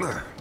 понятно.